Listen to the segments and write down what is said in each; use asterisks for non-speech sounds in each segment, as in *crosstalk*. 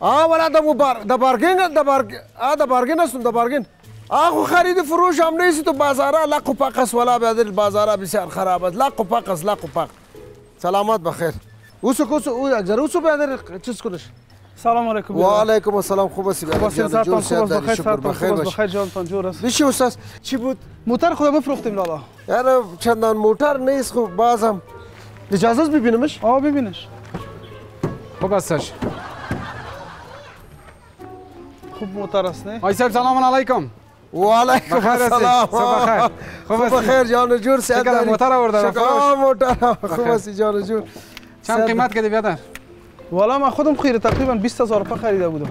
آه ولا ده بار ده بارگین ده بارگ آه ده بارگین هستم ده بارگین آخو خرید فروش هم نیستی تو بازارا لق و ولا بیادر بازارا بسیار خراب است. لق و پق است لق و پق سلامت بخیر اوسو کوسو او اجر اوسو بیادر چیز کنش سلام علیکم. و علیکم السلام خوب است خوب است سرتان خوب است بخیر سرتان خوب است بخیر جانتان جور است بشی استاد؟ چی بود؟ موتر خدا بفروختیم لالا. یعنی چندان موتر نیست خوب بازم. اجازه ببینمش آه ببینش خوب استش خوب موتر است نه؟ آی صاحب سلام علیکم. و علیکم؟ السلام. صبح بخیر. خوب هستی؟ بخیر جان جور صحت داری؟ موتر. فروش؟ آه، موتر. خوب. هستی جان جور. چند قیمت کردی بیادر؟ والا من خودم خیره تقریبا 20 هزار خریده بودم.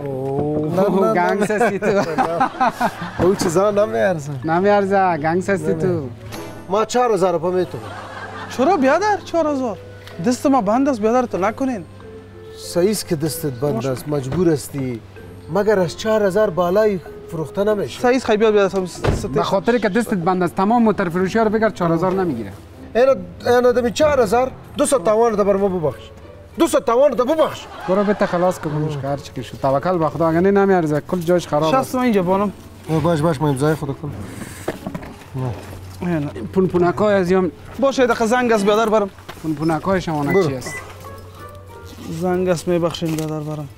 نه، نه، گنگس هستی تو. *laughs* او چیزا نمیارزن نمیارزه گنگس هستی تو. ما چهار هزار روپا می‌تونم چرا بیادر؟ 4000 دست ما بند است بیادر تو نکنین. صحیح است که دستت بند است مجبور هستی. مگر از چهار هزار بالای فروخته نمیشه؟ سعید خیلی بیاد بیاد به خاطر که دستت بند است. تمام موتر فروشی ها رو بگر 4000 نمی‌گیره. اینا اینا دمی چهار هزار دو ست توان ده بر ما ببخش. دو ست توان ده ببخش. برو بته خلاص کنمش هر چی که شد توکل به خدا اگه نه نمیارزه کل جاش خراب است. 60 اینجا بانم. باش باش ما امضای خود کن. پون پونکای از یم باشه دقیقه زنگ است بیادر برم. پون پونکای شما. چی است؟ زنگ است میبخشین بیادر برم.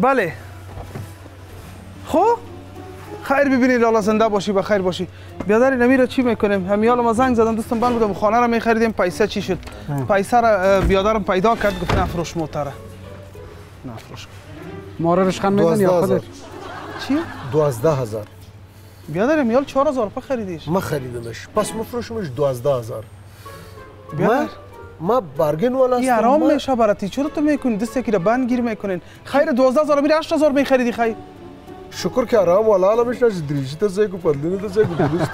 بله. خب؟ خیر ببینید لالا زنده باشی و خیر باشی. بیادر نمی را چی می‌کنیم؟ همیال ما زنگ زدم دوستم بند بودم خانه را میخریدیم پیسه چی شد؟ پیسه را اه، بیادرم پیدا کرد گفت نفروش موتره. نفروش. ما رو رشخن میدن یا. خودت؟ چی؟ دوازده هزار. بیادر همیال چهار هزار روپه خریدیش. ما خریدمش پس مفروشمش دوازده هزار. ما بیادر ما بارگین والا هستم. ما- میشه براتی چرا تو می‌کنی؟ دستی که را بند گیر می‌کنین. خیر 12000 میره 8000 میخریدی خیر. شکر که آرام والا حالا میشه از دریشی تا زیگو پدلینی تا زیگو درست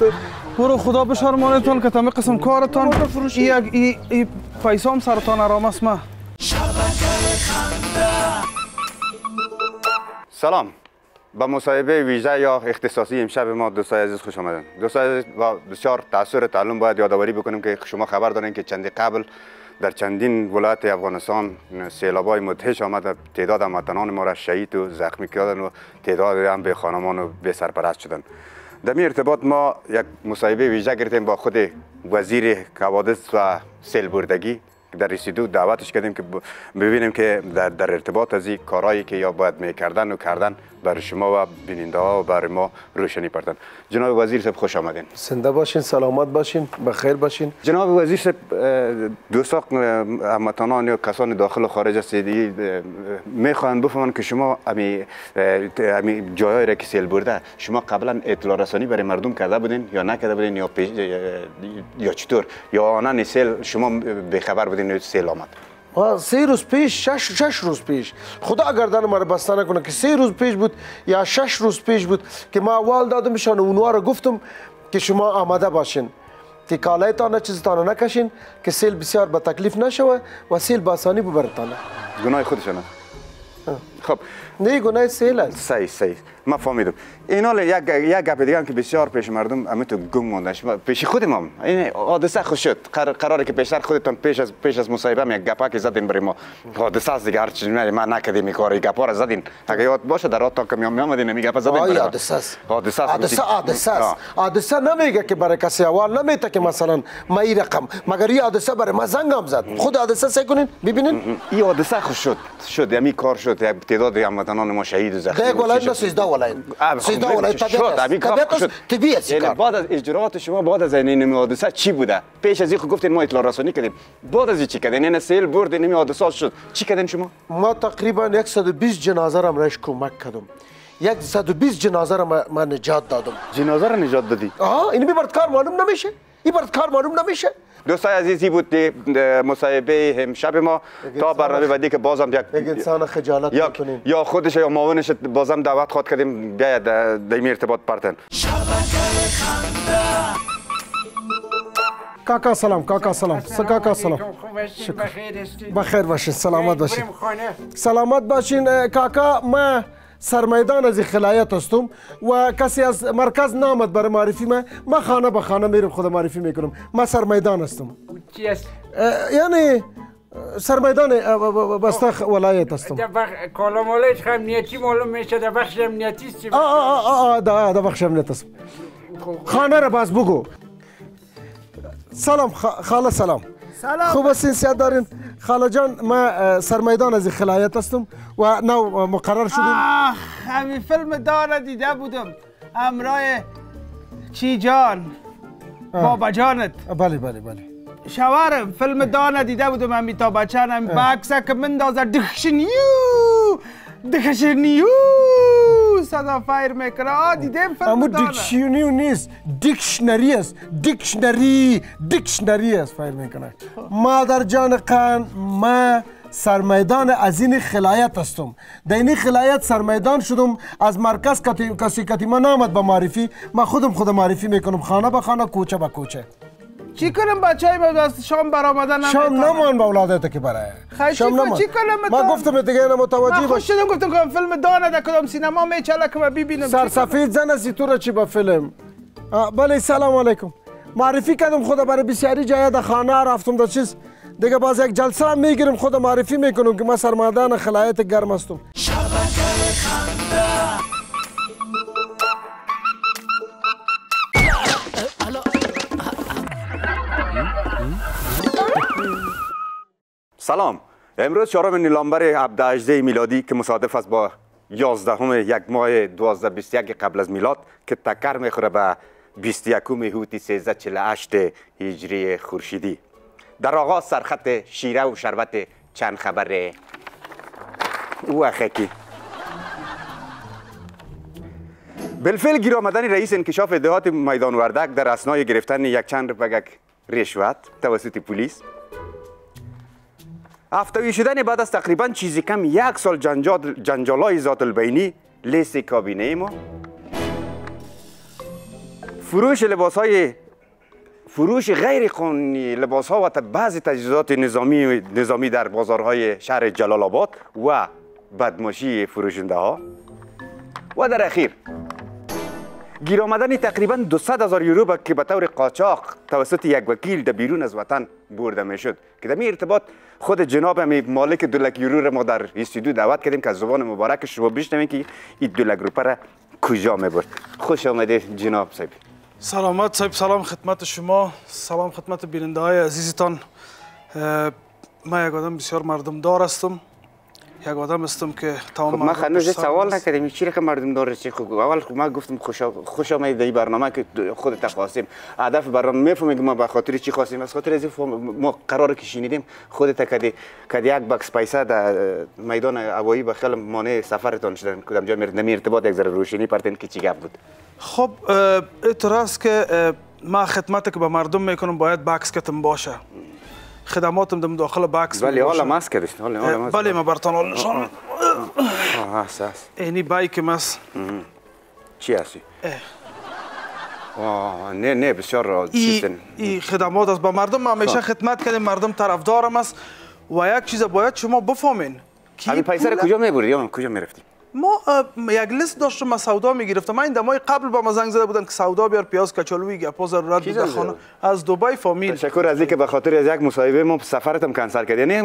برو خدا بشارمانتون که تمام قسم کارتان ای ای ای پیسه هم سرتان آرام است ما سلام. به مصاحبه ویژه یا اختصاصی امشب ما دوستای عزیز خوش آمدن. دوستای عزیز و بسیار تاثیر تعلم باید یادآوری بکنیم که شما خبر دارین که چندی قبل در چندین ولایت افغانستان سیلابای مدهش آمد تعداد هموطنان ما را شهید و زخمی کردن و تعداد هم به خانمان و به سرپرست شدن. در این ارتباط ما یک مصاحبه ویژه گرفتیم با خود وزیر حوادث و سیل بردگی. در رسیدو دعوتش کردیم که ببینیم که در, در ارتباط از این کارهایی که یا باید می‌کردن و کردن برای شما و بیننده ها و برای ما روشنی پردن جناب وزیر صاحب خوش آمدین. زنده باشین سلامت باشین بخیر باشین. جناب وزیر صاحب دوستا هموطنان یا کسان داخل و خارج هستید می‌خواهند بفهمند که شما امی امی جایایی را که سیل برده شما قبلا اطلاع رسانی برای مردم کرده بودین یا نکرده بودین یا پیش یا چطور؟ یا آنن سیل شما بخبر بودین یا سیل آمد؟ سه روز پیش شش, شش روز پیش. خدا گردن ما رو بسته نکنه که سه روز پیش بود یا شش روز پیش بود که ما اول دادمشان و اونها رو گفتم که شما آماده باشین. که کالایتان چیزتان نکشین که سیل بسیار به تکلیف نشوه و سیل به آسانی ببرتانه گناه خودشان است. خب نه گناه سیل است. صحیح صحیح. ما فهمیدم. این حال یک یک گپ دیگه هم که بسیار پیش مردم همه تو گم مونده شما پیش خودم هم. این حادثه خوش شد. قرار قراره که پیشتر خودتان پیش از پیش از مصاحبه یک گپا که زدین برای ما. حادثه است دیگه هر چیزی ما نکردیم این کار این گپا رو زدین. اگه یاد باشه در راه تا که میام میامدین می گپا زدین برای. حادثه است. حادثه است. حادثه حادثه است. حادثه نمیگه که برای کسی اول نمیته که مثلا ما این رقم. مگر این حادثه برای ما زنگ هم زد. خود حادثه سه کنین. ببینین. این حادثه خوش شد. شد. یعنی کار شد. یک تعداد هموطنان ما شهید و زخمی و ولایت شد. سیزده ولایت آه، سیزده خب، ولایت شد. طبیعت است طبیعت. است یعنی بعد از اجراءات شما بعد از این حادثه چی بوده پیش از این خود گفتین ما اطلاع رسانی کردیم بعد از چی کردین این سیل برد این حادثه شد چی کردین شما ما تقریبا 120 جنازه را رش کمک کردم 120 جنازه را ما نجات دادم جنازه را نجات دادی آها این بی کار معلوم نمیشه این برات کار معلوم نمیشه دوستای عزیزی بود مصاحبه امشب ما. تا برنامه بعدی که بازم یک انسان خجالت یا می‌کنیم. یا خودش یا معاونش بازم دعوت خواد کردیم بیاید در ارتباط پرتن. کاکا سلام کاکا سلام. کاکا سلام. بخیر باشین سلامت باشین. سلامت باشین کاکا. ما سرمیدان از خلایت هستم و کسی از مرکز نامد برای معرفی ما ما خانه به خانه میرم خود معرفی می‌کنم. ما سرمیدان هستم. چی است یعنی سرمیدان بسته ولایت هستم. در بخ... کالا مالش هم امنیتی معلوم میشه در بخش امنیتی است آه آه آه آه ده بخش امنیت هستم. خانه را باز بگو. سلام خ- خاله سلام. سلام. خوب هستین سیاد دارین. خاله جان ما سرمیدان از خلایت هستم و نو مقرر شدیم. آه همین فیلم دار دیده بودم. همراه چی جان؟ بابا جانت. بله بله بله. شوارم فیلم دار دیده بودم امیتاب بچن هم بکسه که مندازه دخشنیو دخشنیو صدا فایر می‌کنه دیدم فیلم اما دار دیکشنری نیست دیکشنری است دیکشنری دیکشنری است فایر می‌کنه مادر جان قن ما سرمیدان از این خلایت هستم در این خلایت سرمیدان شدم از مرکز کسی کتی من آمد به معرفی من خودم خود معرفی می‌کنم خانه به خانه کوچه به کوچه چی کنم بچه های ما بس شام برآمدن شام نمان به اولادت که برای. خیلی شام چی- نمان. چی کنم تو؟ گفتم دیگه اینا متوجه باش. خوش شدم گفتم که فیلم دانه در کدام سینما میچله که من ببینم. سرسفید زن هستی تو را چی به فیلم؟ آه، بله سلام علیکم. معرفی کردم خود برای بسیاری جای در خانه رفتم در چیز. دیگه باز یک جلسه هم می‌گیرم خود معرفی می‌کنم که من سرمادان خلایت گرم هستم. سلام. امروز چهارم نیلامبر 17 میلادی که مصادف است با 11 یک ماه 12 21 قبل از میلاد که تکر می‌خوره به 21 هوتی 1348 هجری خورشیدی. در آغاز سرخط شیره و شربت چند خبره او اخکی بالفعل گیر آمدن رئیس انکشاف دهات میدان وردک در اسنای گرفتن یک چند رپگک رشوت توسط پلیس افتوی شدن بعد از تقریبا چیزی کم یک سال جنجال جنجالای ذات البینی. لیست کابینه ما فروش لباس های فروش غیر قانونی لباس ها و بعضی تجهیزات نظامی نظامی در بازارهای شهر جلال آباد و بدماشی فروشنده ها و در اخیر گیر آمدن تقریبا 200 هزار یورو به- که به طور قاچاق توسط یک وکیل در بیرون از وطن برده می‌شد. که در ارتباط خود جناب همی مالک دو لک یورو را ما در استودیو دعوت کردیم که از زبان مبارک شما بشنویم که این دو لک روپه را کجا می‌برد. خوش آمده جناب صاحب. سلامت صاحب سلام خدمت شما سلام خدمت بیننده های عزیزتان من یک آدم بسیار مردم دار هستم. یک آدم هستم که تمام خب من مردم هنوز دوست سوال. نکردم. چی که مردم داره؟ چی خب اول خب من گفتم خوش خوش آمدید این برنامه که خودت خواستیم. هدف برنامه می‌فهمیم که ما به خاطر چی خواستیم. از خاطر از ما قرار که شنیدیم خودت کدی کدی یک بکس پیسه در میدان هوایی به خیال مانع سفرتان شدن. کدام جا میرد نمی ارتباط یک ذره روشنی پرتین که چی گپ بود؟ خب است که ما خدمت که به مردم می‌کنم باید بکس کتم باشه. خدماتم در داخل بکس ولی حالا اه، ماسک. بله ما نشان میدم. آه هست هست. اینی بایک ماست چی هستی. آه نه نه بسیار چیز ای, ای خدمات است به مردم. ما همیشه خدمت کردیم. مردم طرفدارم است. و یک چیز باید شما بفهمین. همین این پول- کجا می‌بری؟ یا کجا می‌رفتی؟ ما یک لیست داشتم ما سودا می‌گرفتم. من این دمای قبل با ما زنگ زده بودن که سودا بیار پیاز کچالوی گپا ضرورت کی بود در زنگ خانه؟ از دبی فامیل. تشکر از اینکه به خاطر از یک مصاحبه ما سفرتم کنسل کردی یعنی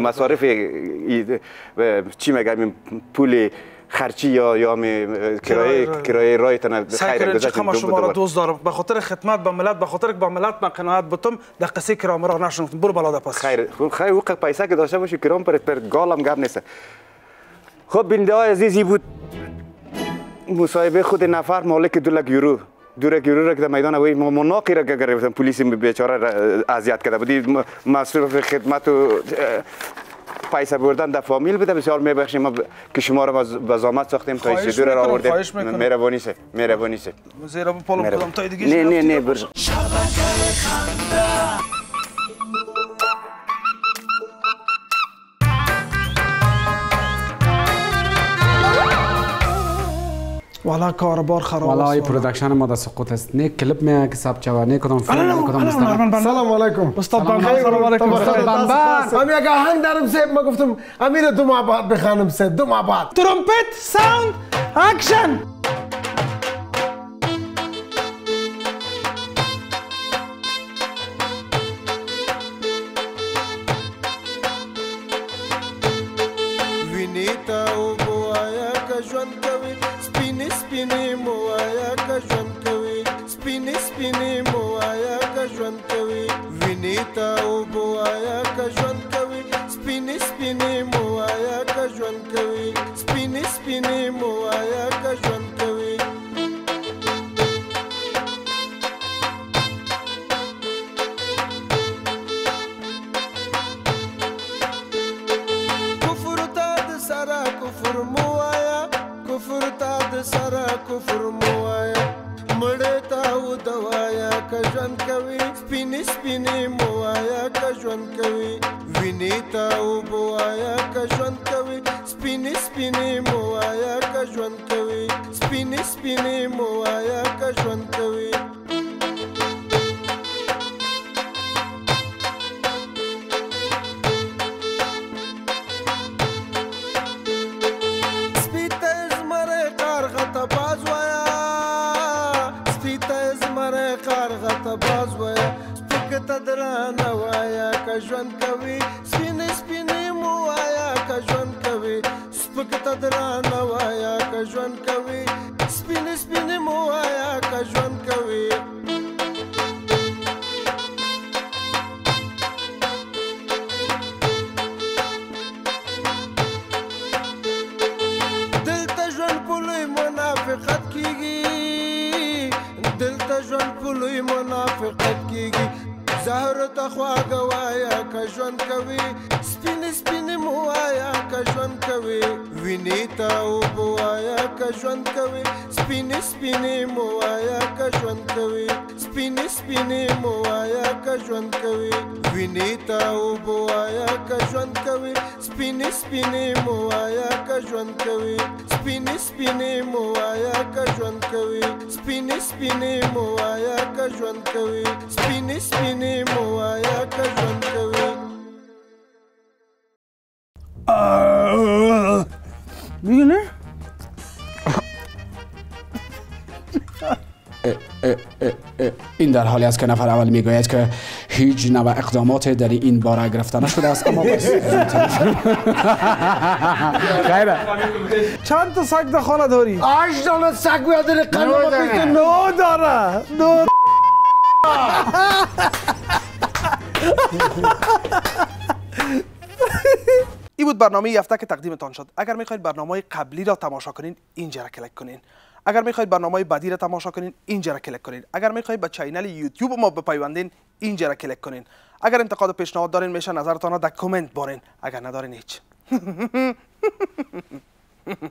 مصارف ای- اه، چی میگم؟ پول خرچی یا یا می- کرایه. کرایه رایتان سعی خیر دو شما را. دوست دارم. به خاطر خدمت به ملت به خاطر که به ملت من قناعت بتم در قصه کرام را نشنم برو بالا پس خیر. خیر او پیسه که داشته باشی کرام پر پر گالم گپ نیست. خب بینده های عزیزی بود. مصاحبه خود نفر مالک دو لک یورو. دو لک یورو را که در میدان ما مناقی را که گرفتن پلیس بیچاره را اذیت کرده بودی. م- مصرف خدمت و پیسه بردن در فامیل بده بسیار میبخشیم. ما که شما را به زامت ساختیم تا خواهش استودیو را آوردیم. مهربانی سه مهربانی سه. زیرا پالم مهربانی. کدام تای دیگه نه نه؟ نه بر والا کاربار خراب والا است این پرودکشن ما در سقوط است نه کلیپ می که ساب چوا نه کدام فیلم نه کدام مستند سلام علیکم استاد سلام بنبن سلام علیکم استاد بنبن هم یک آهنگ دارم سیب ما گفتم امیر دو ماه بعد بخوانم سیب دو ماه بعد ترومپت ساوند اکشن ویني ته اوبه وایا که ژوند کوي. سپینې سپینې موایا که ژوند کوي. سپینې سپینې موایا که ژوند کوي. کفر تا د سره کفر موایا. کفر تا د سره کفر موایا. مړه تا و دوایا که ژوند کوي سپین سپین موایا که ژوند کوي ویني تا و بوایا که ژوند کوي سپین سپین موایا که ژوند کوي سپین سپین موایا که ژوند کوي ژوند کوي. سپین سپین مو وایا که ژوند کوي. سپین سپین مو وایا که ژوند کوي. ویني ته اوبه وایا که ژوند کوي. سپین سپین مو وایا که ژوند کوي. سپین سپین مو وایا که ژوند کوي. سپین سپین مو وایا که ژوند کوي. سپین سپین مو وایا که ژوند کوي. میگه این در حالی است که نفر اول می‌گوید که هیچ نوع اقدامات در این باره گرفته نشده است اما بس. خیره. چند تا سگ در خانه داری؟ آش دانه سگ بیادر قلب بیتون نو داره. نو. این بود برنامه هفته که تقدیمتان شد. اگر می‌خواید برنامه قبلی را تماشا کنین اینجا را کلیک کنین. اگر می‌خواهید برنامه بعدی را تماشا کنین اینجا را کلیک کنین. اگر می‌خواهید به channel یوتیوب ما بپیوندین اینجا را کلیک کنین. اگر انتقاد و پیشنهاد دارین میشه نظرتان را در کامنت بارین. اگر ندارین هیچ. *laughs*